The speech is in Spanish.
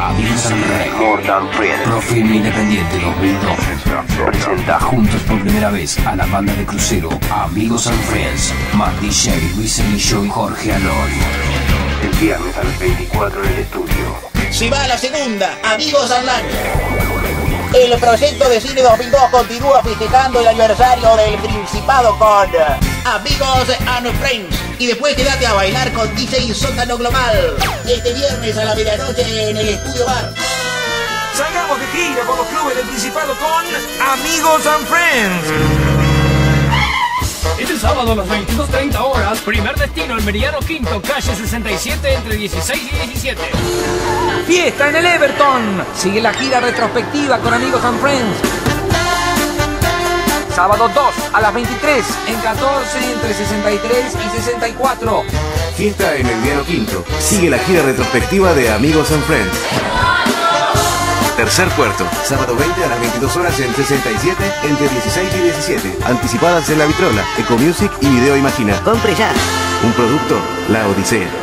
Amigos and Friends. More Than Friends. Profilme Independiente 2002. Presenta Juntos por primera vez a la banda de crucero Amigos and Friends. Matt DJ, Luis Emilio y Jorge Alon. el viernes a las 24 en el estudio. Si va a la segunda, amigos hablan. El proyecto de cine 2002 continúa festejando el aniversario del Principado con Amigos and Friends. Y después quédate a bailar con DJ Sótano Global. Este viernes a la medianoche en el Estudio Bar. Salgamos de gira por los clubes del Principado con Amigos and Friends. Este sábado a las 22.30 horas, primer destino, el Meridiano Quinto, calle 67, entre 16 y 17. Fiesta en el Everton. Sigue la gira retrospectiva con Amigos and Friends. Sábado 2 a las 23 en 14 entre 63 y 64. Fiesta en el Diano Quinto. Sigue la gira retrospectiva de Amigos and Friends. Tercer puerto, sábado 20 a las 22 horas en 67, entre 16 y 17. Anticipadas en la vitrola, Ecomusic y Video Imagina. Compre ya. Un producto, La Odisea.